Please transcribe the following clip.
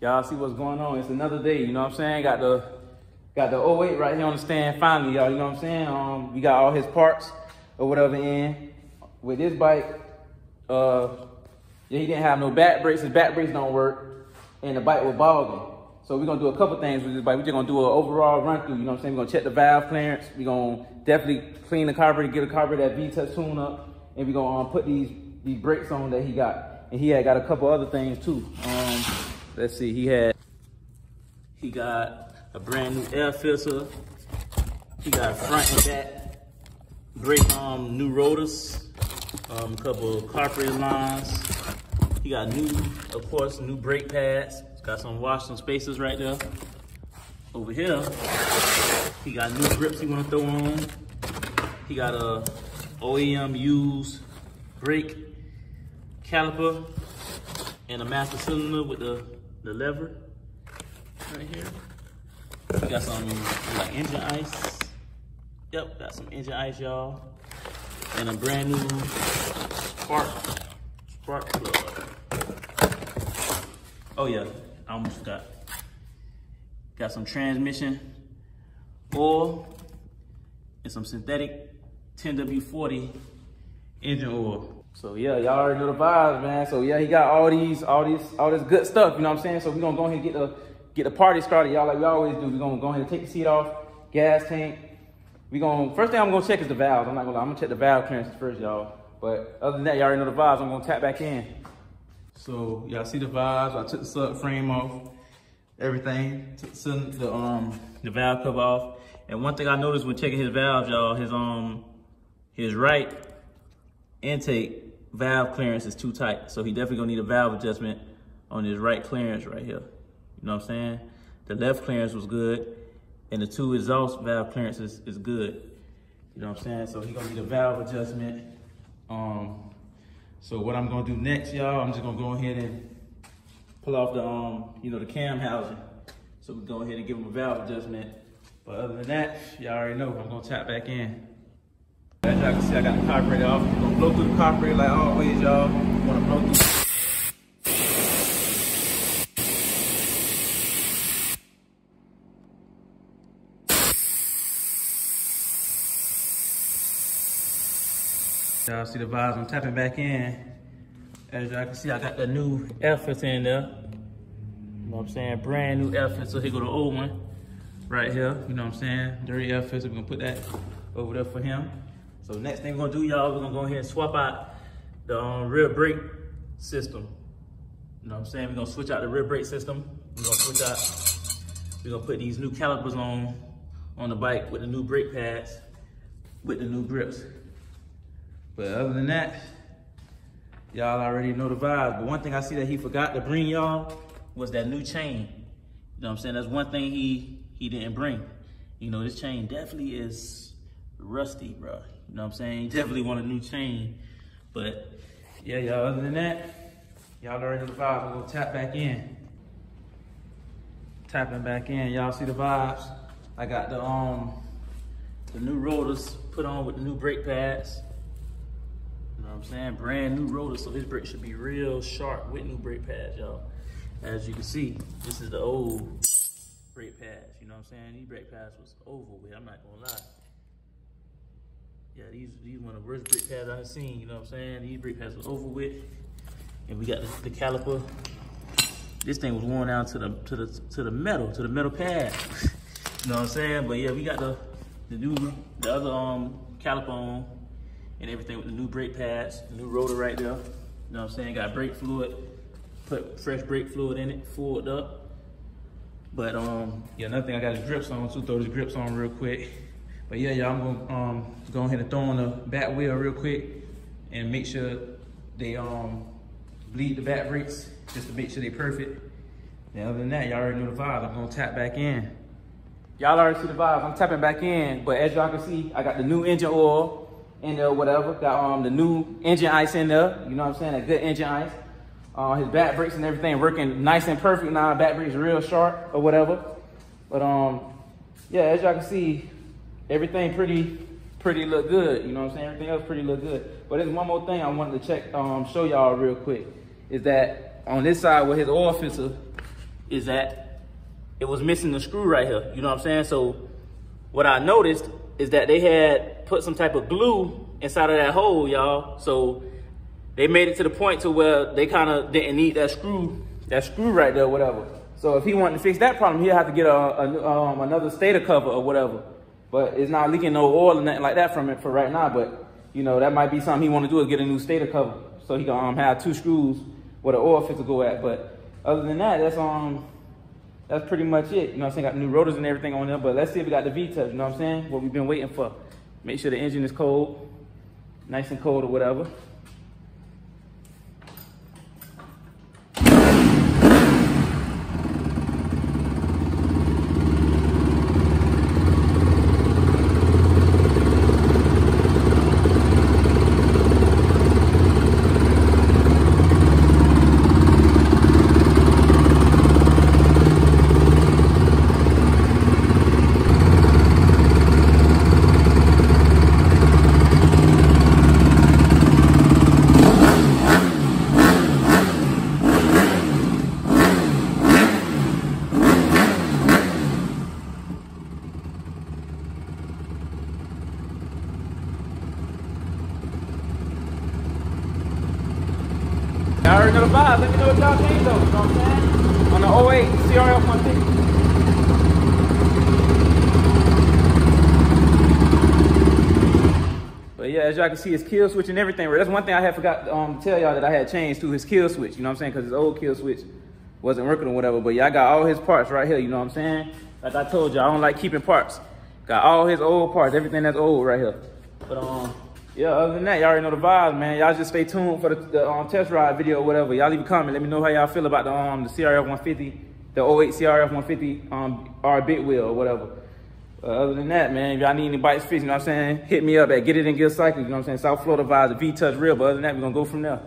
Y'all see what's going on. It's another day, you know what I'm saying? Got the got the 08 right here on the stand finally, y'all, you know what I'm saying? Um, we got all his parts or whatever in. With this bike, uh, yeah, he didn't have no back brakes. His back brakes don't work, and the bike was bogging. So we're gonna do a couple things with this bike. We're just gonna do an overall run through, you know what I'm saying? We're gonna check the valve clearance. We're gonna definitely clean the carburetor, get a carburetor, that V-Touch tune up, and we're gonna um, put these, these brakes on that he got. And he had got a couple other things too. Um, let's see, he had, he got a brand new air filter. He got front and back brake, um, new rotors, um, a couple of carburetor lines. He got new, of course, new brake pads. Got some wash some spacers right there. Over here, he got new grips he wanna throw on. He got a OEM used brake caliper and a master cylinder with the, the lever right here. We got some like engine ice. Yep, got some engine ice, y'all. And a brand new spark, spark plug. Oh yeah, I almost forgot. Got some transmission oil and some synthetic 10W40 engine oil. So yeah, y'all already know the vibes, man. So yeah, he got all these, all these, all this good stuff, you know what I'm saying? So we're gonna go ahead and get the get the party started, y'all, like we always do. We're gonna go ahead and take the seat off, gas tank. We gonna first thing I'm gonna check is the valves. I'm not gonna lie, I'm gonna check the valve clearances first, y'all. But other than that, y'all already know the vibes. I'm gonna tap back in. So y'all see the vibes. I took the subframe off, everything. Took the, the um the valve cover off. And one thing I noticed when checking his valves, y'all, his um his right intake valve clearance is too tight. So he definitely gonna need a valve adjustment on his right clearance right here. You know what I'm saying? The left clearance was good, and the two exhaust valve clearances is good. You know what I'm saying? So he gonna need a valve adjustment. Um, so what I'm gonna do next, y'all, I'm just gonna go ahead and pull off the, um, you know, the cam housing. So we go ahead and give him a valve adjustment. But other than that, y'all already know, I'm gonna tap back in. As y'all can see, I got the carburetor off. I'm gonna blow through the carburetor like always, y'all. Wanna blow through. Y'all see the vibes, I'm tapping back in. As y'all can see, I got the new filter in there. You know what I'm saying? Brand new air So Here go the old one right here. You know what I'm saying? Dirty filter. We're gonna put that over there for him. So next thing we're gonna do, y'all, we're gonna go ahead and swap out the um, rear brake system. You know what I'm saying? We're gonna switch out the rear brake system. We're gonna switch out, we're gonna put these new calipers on on the bike with the new brake pads, with the new grips. But other than that, y'all already know the vibes. But one thing I see that he forgot to bring y'all was that new chain. You know what I'm saying? That's one thing he he didn't bring. You know, this chain definitely is rusty, bro. You know what I'm saying? He definitely want a new chain. But yeah, y'all, other than that, y'all already know the vibes. I'm gonna tap back in. Tapping back in. Y'all see the vibes? I got the um the new rotors put on with the new brake pads. You know what I'm saying? Brand new rotor, so his brake should be real sharp with new brake pads, y'all. As you can see, this is the old brake pads, you know what I'm saying? These brake pads was over with, I'm not gonna lie. Yeah, these these one of the worst brake pads I've seen, you know what I'm saying? These brake pads was over with. And we got the, the caliper. This thing was worn down to the to the to the metal, to the metal pad. you know what I'm saying? But yeah, we got the the new the other um caliper on and everything with the new brake pads, new rotor right there. You know what I'm saying? Got brake fluid, put fresh brake fluid in it, fulled up. But um, yeah, another thing I got his grips on too, throw his grips on real quick. But yeah, y'all, I'm gonna um, go ahead and throw on the back wheel real quick and make sure they um bleed the back brakes just to make sure they're perfect. And other than that, y'all already know the vibe. I'm gonna tap back in. Y'all already see the vibes. I'm tapping back in, but as y'all can see, I got the new engine oil in there, whatever. Got um the new engine ice in there. You know what I'm saying? A good engine ice. Uh, his back brakes and everything working nice and perfect now. Back brakes real sharp or whatever. But um, yeah, as y'all can see, everything pretty pretty look good. You know what I'm saying? Everything else pretty look good. But there's one more thing I wanted to check, um, show y'all real quick. Is that on this side where his oil filter is that it was missing the screw right here. You know what I'm saying? So what I noticed is that they had put some type of glue inside of that hole, y'all. So they made it to the point to where they kind of didn't need that screw, that screw right there, whatever. So if he wanted to fix that problem, he'd have to get a, a um, another stator cover or whatever. But it's not leaking no oil or nothing like that from it for right now. But you know that might be something he want to do is get a new stator cover so he can um, have two screws where the oil filter go at. But other than that, that's um that's pretty much it. You know I'm saying? Got new rotors and everything on there. But let's see if we got the V-touch, you know what I'm saying? What we've been waiting for. Make sure the engine is cold, nice and cold or whatever. Already know the. Let me know what y'all think though. You know what I'm saying? On the 08 CRF 150. But yeah, as y'all can see, his kill switch and everything. That's one thing I had forgot um, to tell y'all that I had changed to his kill switch. You know what I'm saying? Because his old kill switch wasn't working or whatever. But yeah, I got all his parts right here. You know what I'm saying? Like I told you, I don't like keeping parts. Got all his old parts, everything that's old right here. But um, yeah, other than that, y'all already know the vibes, man. Y'all just stay tuned for the, the um, test ride video or whatever. Y'all leave a comment. Let me know how y'all feel about the um the CRF 150, the 08 CRF 150 um R big wheel or whatever. Uh, other than that, man, if y'all need any bikes fixed, you know what I'm saying? Hit me up at Get It in Gear Cycle, you know what I'm saying? South Florida vibes, V-Touch real, but other than that, we're gonna go from there.